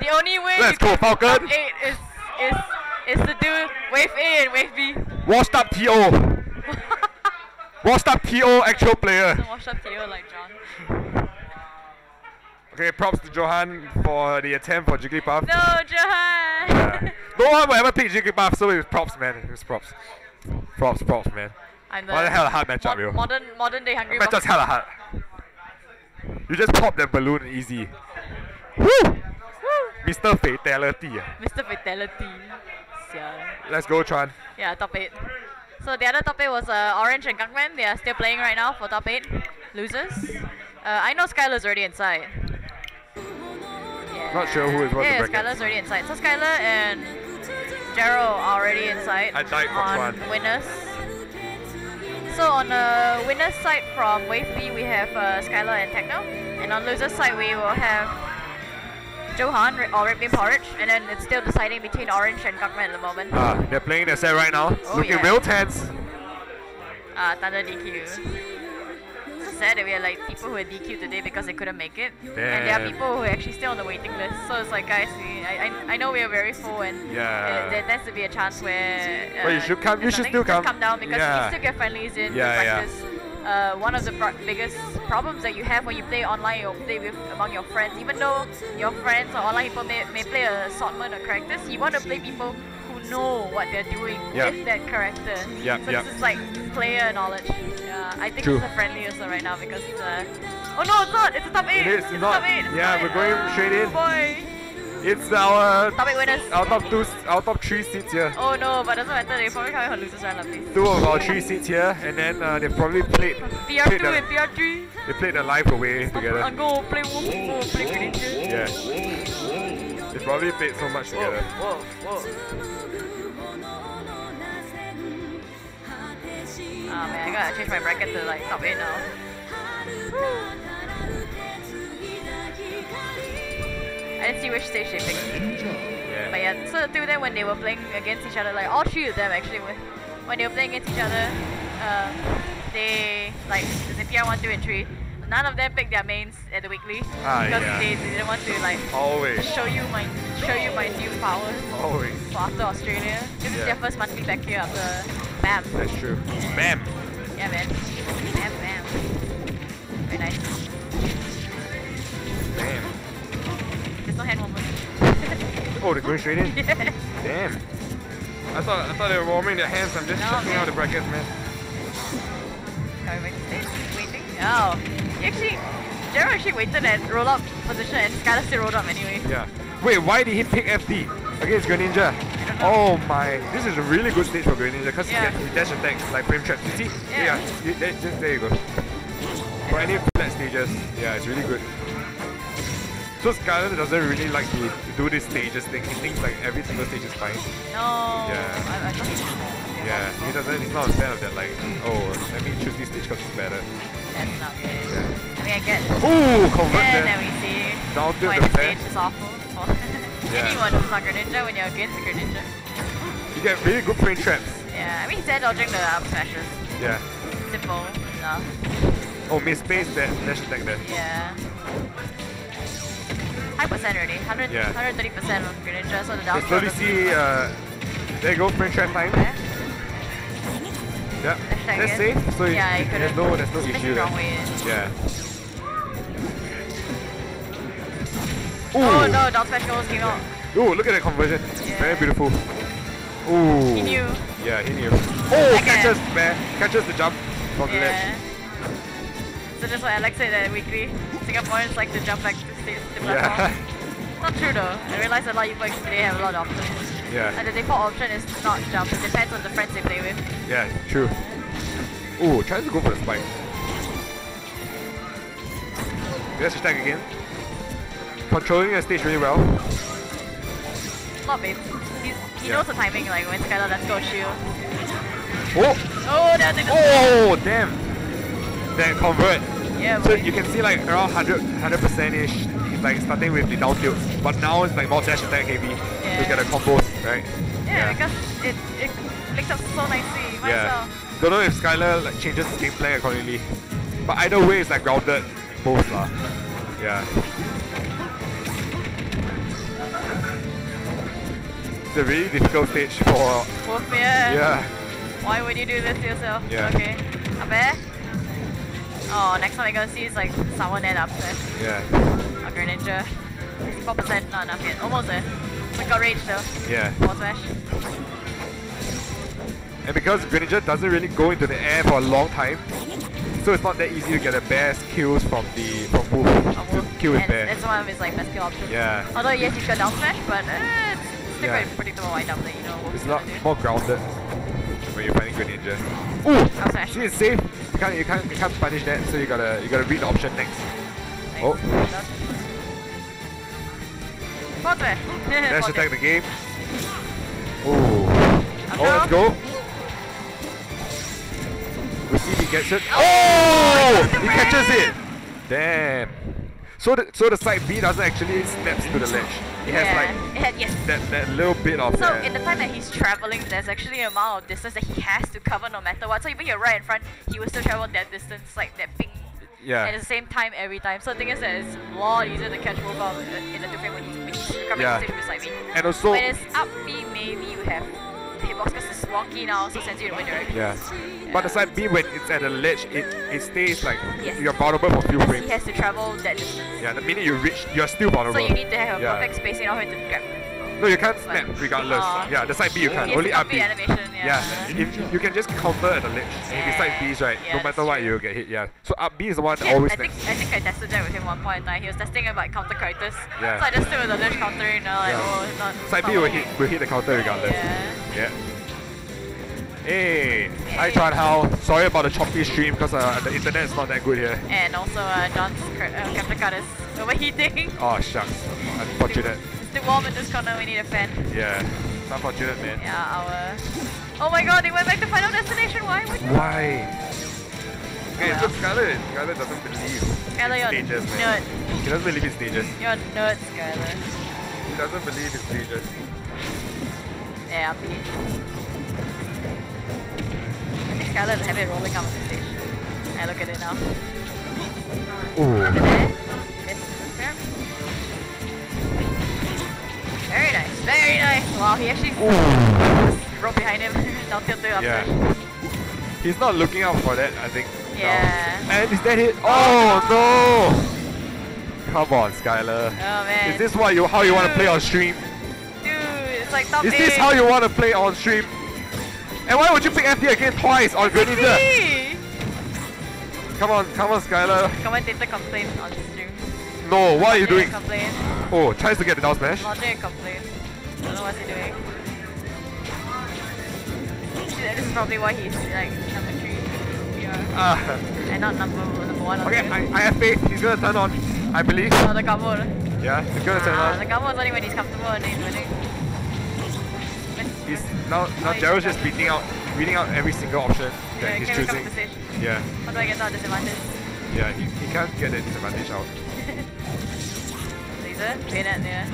The only way Let's go, can do top Falcon. eight is is is to do wave A and wave B. Washed up TO. Washed up TO actual player. Don't wash up to like John. Okay, props to Johan for the attempt for Jigglypuff. No, Johan. Yeah. no one will ever pick Jigglypuff, so it was props, man. It was props. Props, props, man. I'm the What the hell a hard matchup, yo. modern modern day hungry. Matchup's hella hard. You just pop that balloon easy. Woo! Mr. Fatality. Mr. Fatality. Sia. Let's go, Chuan. Yeah, top eight. So the other top eight was uh, Orange and Gangman. They are still playing right now for top eight. Losers. Uh, I know Skylar's already inside. Yeah. Not sure who is what Yeah, the yeah, bracket. Skylar's already inside. So Skylar and Gerald are already inside. I died for on winners. So on the winners side from Wave B we have uh, Skylar and Techno, and on losers side we will have Johan or Red Bean Porridge, and then it's still deciding between Orange and Gangman at the moment. Ah, they're playing their set right now. Oh, Looking yeah. real tense. uh, Thunder DQ. So sad that we are like people who are DQ today because they couldn't make it, and there are people who are actually still on the waiting list. So it's like, guys, we, I, I, I know we are very full, and Yeah. uh, there tends to be a chance where. Uh, But you should come- you should still come. come down because you Yeah. can still get friendlies in Yeah, yeah. Uh, one of the pro- biggest problems that you have when you play online or play with among your friends, even though your friends or online people may, may play a assortment of characters, you want to play people who know what they're doing Yeah. with that character. Yeah, so yeah. this is like player knowledge. Yeah, I think True. it's a friendly also right now because it's uh Oh no, it's not! It's a top 8! It is it's not- a top 8! it's yeah, we're going oh, straight in. boy! It's our Top 8 winners! our top two, our top three seats here. Oh no, but doesn't matter, they're probably coming from losers round of this. Two of our three seats here, and then uh, they probably played, PR2 played and the, PR3! they played the life away together. I'm gonna play Wolf, oh, play Greninja. Yeah. They probably played so much Whoa, together. whoa, whoa. Oh man, I gotta change my bracket to like top 8 now. See which stage they picked. Yeah. But yeah, so the two of them when they were playing against each other, like all three of them actually, when, when they were playing against each other, um, they like the PR one, two, and three. None of them picked their mains at the weekly Ah, because yeah. they, they didn't want to like Always. show you my show you my new powers Always. for after Australia. This is Yeah. their first monthly back here after BAM. That's true. Bam. Yeah, man. Bam, bam. Very nice. 10 one was. oh, the green straight in? Yeah. Damn. I thought I thought they were warming their hands. I'm just no, checking man. out the brackets, man. Sorry, wait, waiting. No. he actually, Jero actually waited at roll up position and Scarlet still rolled up anyway. Yeah. Wait, why did he pick FD against Greninja? Oh my, this is a really good stage for Greninja because yeah. he, he dash attacks like frame traps. You see? Yeah. yeah. There, just, there you go. For any flat stages, yeah, it's really good. So Skylar doesn't really like to do this stages thing. He thinks like every single stage is fine. No. Yeah. I, I. Yeah, he doesn't. He's not a fan of that. Like, oh, let me choose this stage because it's better. That's not good. Yeah. I mean, I get. Ooh, convert And then we see Down tilt the the stage is awful Yeah. anyone who's not Greninja when you're against a Greninja. You get really good frame traps. Yeah, I mean, he's there dodging the up smashes. Yeah. Simple enough. Oh, miss space that dash attack there. Yeah. High percent already. 100, Yeah. 130% on Greninja, so the You down slowly see, uh, there you go, frame trap time. Okay. Yeah, Hashtag that's safe. So Yeah, you it, there's no, there's no issue there. wrong way in. Yeah. Oh no, down smash almost came out. Ooh, look at that conversion. Yeah. Very beautiful. Ooh. He knew. Yeah, he knew. Oh, Okay. catches, man. Catches the jump from the Yeah. ledge. So just what Alex said that weekly, Singaporeans like to jump back to stage to platform. Yeah. Not true though. I realize a lot of people actually today have a lot of options. Yeah. And the default option is to not jump. It depends on the friends they play with. Yeah, true. Ooh, tries to go for the spike. Let's attack again. Controlling the stage really well. Not bad. He's, he Yeah. knows the timing, like when Skylar lets go shield. Oh! Oh, that's. Oh, damn! Then convert. Yeah, So you can see like around 100, 100%-ish, it's like starting with the down tilts. But now it's like more dash attack heavy Yeah. to get the combos, right? Yeah, because it, it links up so nicely. Might Yeah. well. Don't know if Skylar like, changes his game plan accordingly. But either way, it's like grounded both lah. Yeah. It's a really difficult stage for. Wolfmere. Yeah. Why would you do this to yourself? Yeah. Okay. Up there. Oh, next one we're gonna see is like someone end up there. Yeah. Okay, Ninja. 64%, not enough yet. Almost there. We got rage though. Yeah. Forward smash. And because Greninja doesn't really go into the air for a long time, so it's not that easy to get the best kills from the from Wolf Oh, to kill with and bear. It's one of his like best kill options. Yeah. Although yes, he's got down smash, but uh, it's still Yeah. very predictable wind up that you know It's a do. more grounded when you're fighting Greninja. Ooh! Down smash. See, it's safe. You can't, you can't, you can't punish that, so you gotta, you gotta read the option next. Nice. Oh. Done. Forward smash. Dash Forward attack the game. Ooh. Oh, let's go. We'll see if he gets it. Oh! oh! He catches it! Damn. So the, so the side B doesn't actually steps to the ledge. It has like it had, yes. that, that little bit of So that. in the time that he's traveling, there's actually an amount of distance that he has to cover no matter what. So even you're right in front, he will still travel that distance, like that ping. yeah. At the same time every time. So the thing is that it's a lot easier to catch Wolf out in a different when he's, when he's Yeah. the stage beside me. And also, when it's up B, maybe you have hitbox because it's wonky now, so sends you in one direction. yeah. But the side B, when it's at the ledge, it, it stays like Yes. you're vulnerable for a few frames. he has to travel that distance. Yeah, the minute you reach, you're still vulnerable. So you need to have a Yeah. perfect spacing in order to grab. No, you can't snap regardless. Yeah, the side B you can't. Only up B. animation, yeah. Yeah, if you can just counter at the ledge. And if side B's, right, Yeah, no matter what, you'll get hit. Yeah. So up B is the one that Yeah, always I think snaps. I think I tested that with him one point in time. He was testing about counter characters. Yeah. So I just stood with the ledge countering, you know, like Yeah. oh it's not Side B will hit, will hit the counter regardless. Yeah. Yeah. Hey, hi Chan Hao. Sorry about the choppy stream because uh, the internet is not that good here. And also uh, John's uh, capture card is overheating. Oh shucks, unfortunate. It's too warm in this corner, we need a fan. Yeah, it's unfortunate, man. Yeah, our uh, Oh my god, they went back to final destination, why would you? Why? Okay, Well. look, Scarlet. Scarlet doesn't believe Skylar, his you're stages, nerd. He doesn't believe his stages. You're a nerd, Skylar. He doesn't believe his stages. Yeah, P. I think Skylar has it rolling up on the stage. I look at it now. Ooh. Very nice, very nice. Wow, he actually Ooh. rope behind him. Down tilt to up Yeah. smash. He's not looking out for that, I think. no. Yeah. And is that it? Oh, no! Come on, Skylar. Oh man. Is this what you how you want to play on stream? Dude, it's like top Is this how you want to play on stream? And why would you pick FD again twice on Greninja? Me! Come on, come on, Skylar. Commentator complain on stream. No, what are you doing? Complain. Oh, tries to get the down smash. Launching a complaint. Don't know what's he doing. This is probably why he's like number three. Yeah. Ah. And not number number one Okay, I, I have faith. He's gonna turn on. I believe. Oh, the combo. Yeah, he's gonna turn Ah, the on. combo is only when he's comfortable and he's winning. He's now now Gerald's just beating out, reading out every single option Yeah, that he he's choosing. Yeah, How do I get that disadvantage? yeah, he, he can't get the disadvantage out. Laser, bayonet, yeah.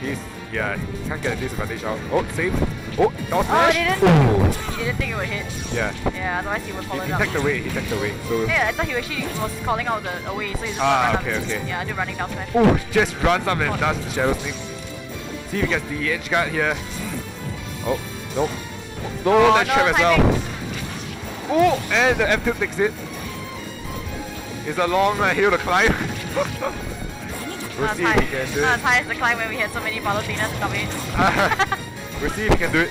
He's yeah, he can't get a disadvantage out. Oh, save. Oh, down Oh, he didn't. Ooh. He didn't think it would hit. Yeah, Yeah, otherwise he would he, follow he it up. tagged away. He tagged away. So. Yeah, I thought he actually was calling out the away, so he just Ah, run up. okay, okay. Yeah, I do running down smash. Ooh, just runs up and does the shadow sneak. See if he gets the edge guard here. Oh, nope. No, Oh, that no, trap as well. Oh, and the F2 takes it. It's a long uh, hill to climb. we'll see if he can do not as high as the climb when we had so many Palutenas come in. we'll see if he can do it.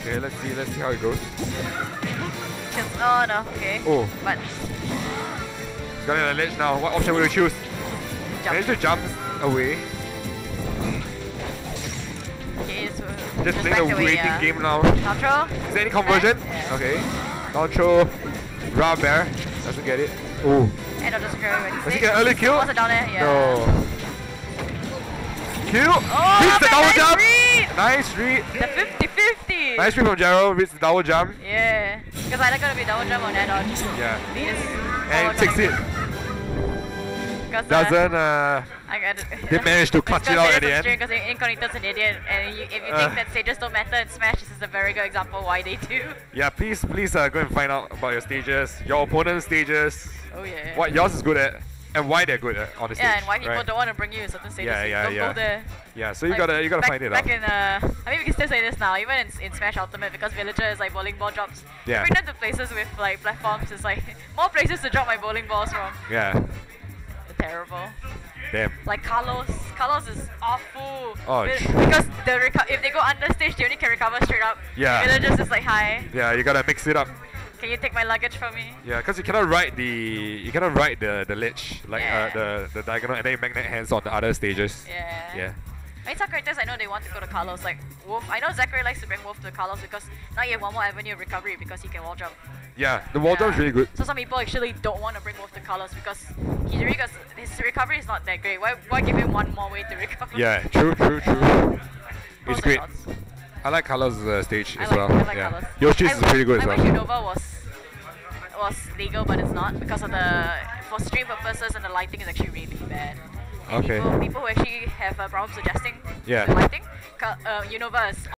Okay, let's see, let's see how it goes. Oh no, okay. Oh, But he's got it on the ledge now. What option will you choose? jump. Managed to jump away. So Just play the waiting yeah. game now. Down throw. Is there any conversion? Yeah. Okay. Down throw. Raw bear. Doesn't get it. Oh. And I'll just go Does he get early kill? Was it down there? Yeah. No. Kill! Oh, Reads the double nice jump! read! Nice read! The 50-50! Nice read from Gerald. Reads the double jump. Yeah. Because either gonna be double jump on that dodge. Yeah. And takes it. Uh, doesn't uh, I got it. They managed to clutch it out at the end. Because InKognito's an idiot, and you, if you Uh. think that stages don't matter in Smash, this is a very good example why they do. yeah, please please uh, go and find out about your stages, your opponent's stages, Oh yeah. what yours is good at, and why they're good at on the stage. Yeah, and why people right? don't want to bring you certain stages. Yeah, yeah, don't yeah. go there. Yeah, so you Like, gotta you gotta back, find it back out. in uh, I mean we can still say this now, even in, in Smash Ultimate because Villager is like bowling ball drops. Yeah. Bring them to places with like platforms, it's like more places to drop my bowling balls from. Yeah, terrible. damn. Like Kalos, Kalos is awful. Oh, Be- because the reco- if they go under stage, they only can recover straight up. Yeah. Villagers is like, hi, Yeah, you gotta mix it up. can you take my luggage from me? Yeah, because you cannot ride the you cannot ride the the ledge like Yeah. uh, the the diagonal and then magnet hands on the other stages. Yeah. Yeah. I mean, some characters I know they want to go to Kalos, like Wolf. I know Zachary likes to bring Wolf to Kalos because now you have one more avenue of recovery because he can wall jump. Yeah, the is Yeah. really good. So some people actually don't want to bring Wolf to Kalos because he because his recovery is not that great. Why, why give him one more way to recover? Yeah, true, true, true. Pros It's great. cons. I like Kalos' uh, stage I as like, well. I like yeah. Kalos. Yoshi's I is pretty good I as well. Unova was was legal, but it's not because of the for stream purposes and the lighting is actually really bad. And Okay. People, people who actually have uh, problems adjusting Yeah. the lighting, uh, Unova is